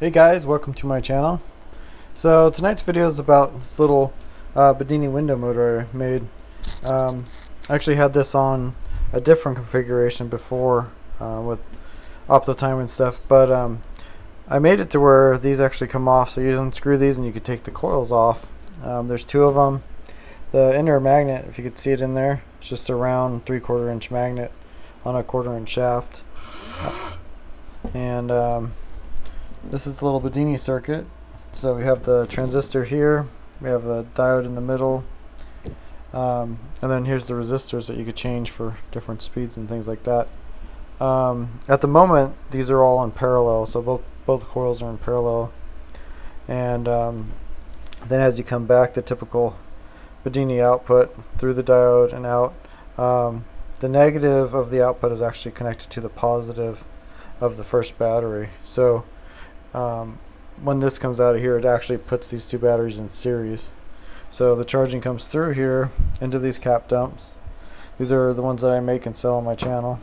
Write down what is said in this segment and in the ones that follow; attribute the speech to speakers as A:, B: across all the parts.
A: Hey guys, welcome to my channel. So tonight's video is about this little uh, Bedini window motor I made. Um, I actually had this on a different configuration before uh, with OptoTime and stuff, but um, I made it to where these actually come off. So you unscrew these and you could take the coils off. Um, there's two of them. The inner magnet, if you could see it in there, it's just a round three quarter inch magnet on a quarter inch shaft. And um, this is the little Bedini circuit. So we have the transistor here, we have the diode in the middle, um, and then here's the resistors that you could change for different speeds and things like that. Um, at the moment, these are all in parallel, so both both coils are in parallel. And um, then as you come back, the typical Bedini output through the diode and out. Um, the negative of the output is actually connected to the positive of the first battery. So um, when this comes out of here, it actually puts these two batteries in series. So the charging comes through here into these cap dumps. These are the ones that I make and sell on my channel.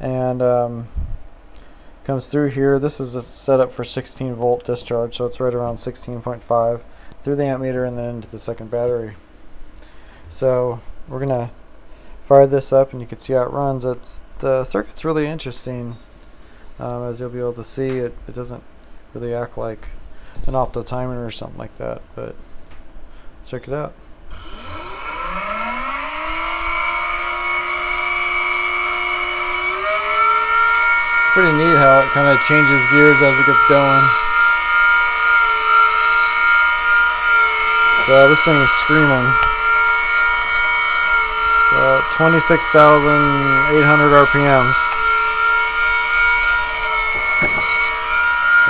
A: And um, comes through here. This is a setup for 16 volt discharge, so it's right around 16.5 through the ammeter and then into the second battery. So we're gonna fire this up and you can see how it runs. It's the circuit's really interesting. Um, as you'll be able to see, it, it doesn't really act like an opto timer or something like that, but let's check it out. It's pretty neat how it kind of changes gears as it gets going. So this thing is screaming. Uh, 26,800 RPMs.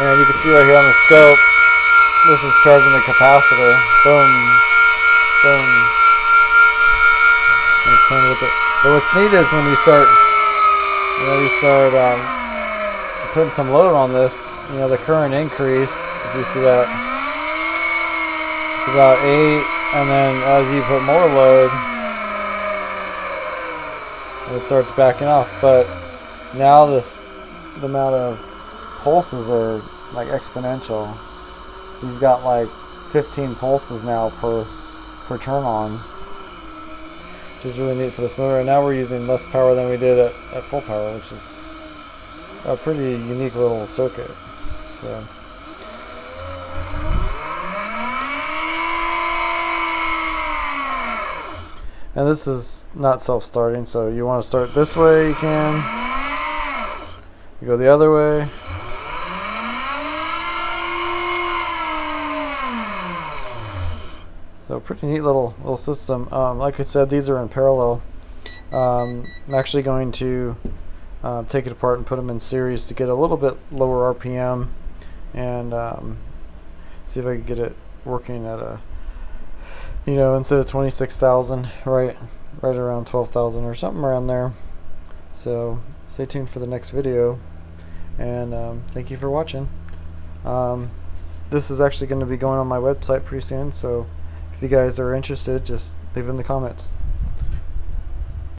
A: And you can see right here on the scope, this is charging the capacitor. Boom, boom. But what's neat is when you start, you know, you start um, putting some load on this, you know, the current increase, if you see that, it's about 8, and then as you put more load, it starts backing off. But now this, the amount of pulses are like exponential. So you've got like 15 pulses now per per turn on, which is really neat for this motor. And now we're using less power than we did at, at full power, which is a pretty unique little circuit. So. And this is not self-starting, so you want to start this way, you can. You go the other way. So pretty neat little little system. Um, like I said, these are in parallel. Um, I'm actually going to uh, take it apart and put them in series to get a little bit lower RPM and um, see if I can get it working at a, you know, instead of 26,000, right, right around 12,000 or something around there. So stay tuned for the next video and um, thank you for watching. Um, this is actually going to be going on my website pretty soon, so if you guys are interested, just leave in the comments.